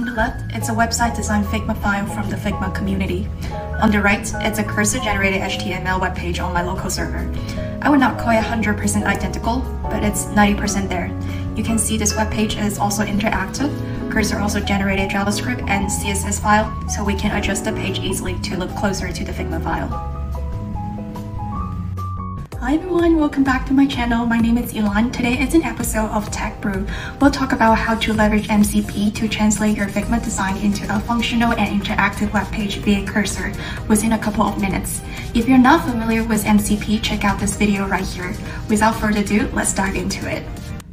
On the left, it's a website design Figma file from the Figma community. On the right, it's a cursor-generated HTML web page on my local server. I would not call it 100% identical, but it's 90% there. You can see this web page is also interactive. Cursor also generated JavaScript and CSS file, so we can adjust the page easily to look closer to the Figma file. Hi everyone, welcome back to my channel. My name is Yilan. Today is an episode of Tech Brew. We'll talk about how to leverage MCP to translate your Figma design into a functional and interactive web page via cursor within a couple of minutes. If you're not familiar with MCP, check out this video right here. Without further ado, let's dive into it.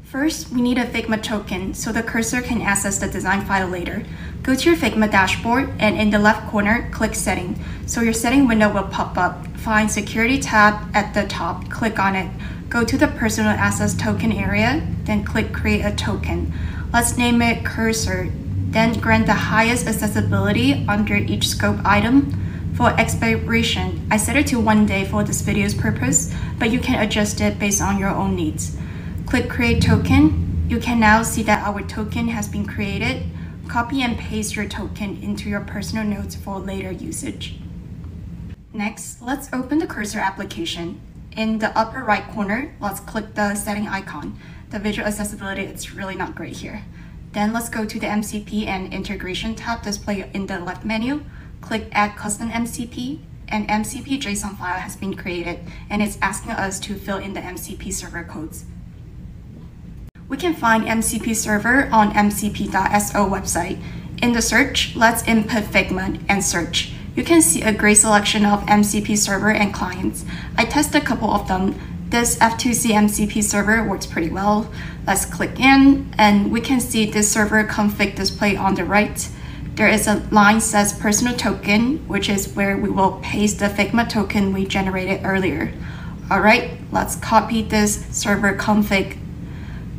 First, we need a Figma token so the cursor can access the design file later. Go to your Figma dashboard and in the left corner, click Setting. So your setting window will pop up. Find Security tab at the top, click on it. Go to the Personal Access Token area, then click Create a Token. Let's name it Cursor, then grant the highest accessibility under each scope item. For expiration, I set it to one day for this video's purpose, but you can adjust it based on your own needs. Click Create Token. You can now see that our token has been created. Copy and paste your token into your personal notes for later usage. Next, let's open the cursor application. In the upper right corner, let's click the setting icon. The visual accessibility is really not great here. Then let's go to the MCP and integration tab displayed in the left menu. Click add custom MCP an MCP JSON file has been created and it's asking us to fill in the MCP server codes. We can find MCP server on mcp.so website. In the search, let's input Figma and search. You can see a great selection of MCP server and clients. I tested a couple of them. This F2C MCP server works pretty well. Let's click in and we can see this server config display on the right. There is a line says personal token, which is where we will paste the Figma token we generated earlier. All right, let's copy this server config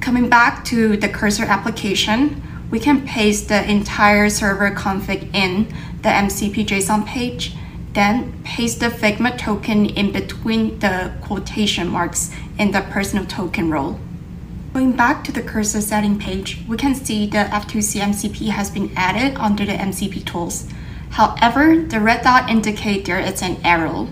Coming back to the cursor application, we can paste the entire server config in the MCP JSON page, then paste the Figma token in between the quotation marks in the personal token role. Going back to the cursor setting page, we can see the F2C MCP has been added under the MCP tools. However, the red dot indicates there is an error.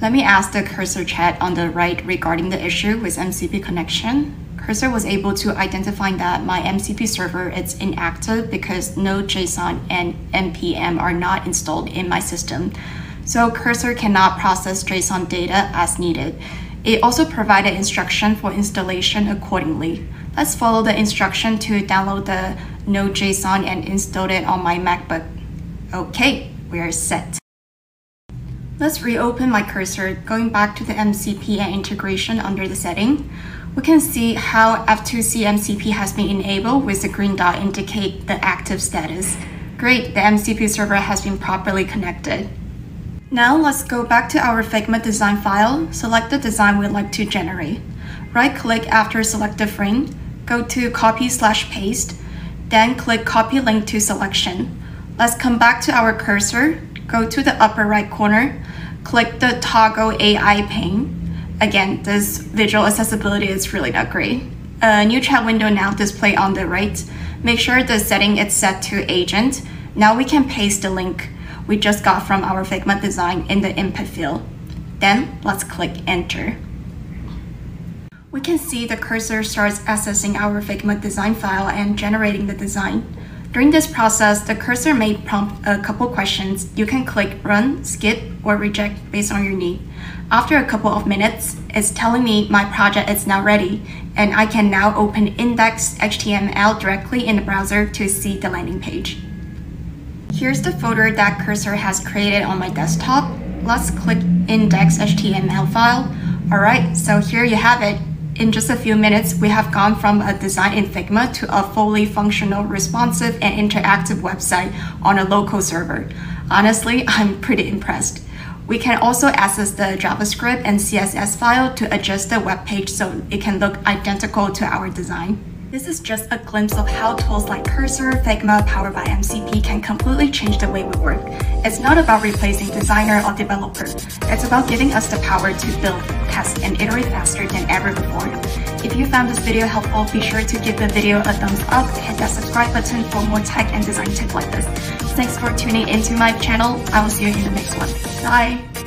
Let me ask the cursor chat on the right regarding the issue with MCP connection. Cursor was able to identify that my MCP server is inactive because Node.js and NPM are not installed in my system. So Cursor cannot process JSON data as needed. It also provided instruction for installation accordingly. Let's follow the instruction to download the Node.js and install it on my MacBook. Okay, we're set. Let's reopen my cursor, going back to the MCP and integration under the setting we can see how F2C MCP has been enabled with the green dot indicate the active status. Great, the MCP server has been properly connected. Now let's go back to our Figma design file, select the design we'd like to generate. Right-click after selected frame, go to copy slash paste, then click copy link to selection. Let's come back to our cursor, go to the upper right corner, click the toggle AI pane, Again, this visual accessibility is really not great. A new chat window now display on the right. Make sure the setting is set to agent. Now we can paste the link we just got from our Figma design in the input field. Then let's click enter. We can see the cursor starts accessing our Figma design file and generating the design. During this process, the cursor may prompt a couple questions. You can click run, skip, or reject based on your need. After a couple of minutes, it's telling me my project is now ready, and I can now open index.html directly in the browser to see the landing page. Here's the folder that Cursor has created on my desktop. Let's click index.html file. Alright, so here you have it. In just a few minutes, we have gone from a design in Figma to a fully functional, responsive, and interactive website on a local server. Honestly, I'm pretty impressed. We can also access the JavaScript and CSS file to adjust the web page so it can look identical to our design. This is just a glimpse of how tools like Cursor, Figma, powered by MCP can completely change the way we work. It's not about replacing designer or developer. It's about giving us the power to build, test, and iterate faster than ever before. If you found this video helpful, be sure to give the video a thumbs up, hit that subscribe button for more tech and design tips like this. Thanks for tuning into my channel. I will see you in the next one. Bye!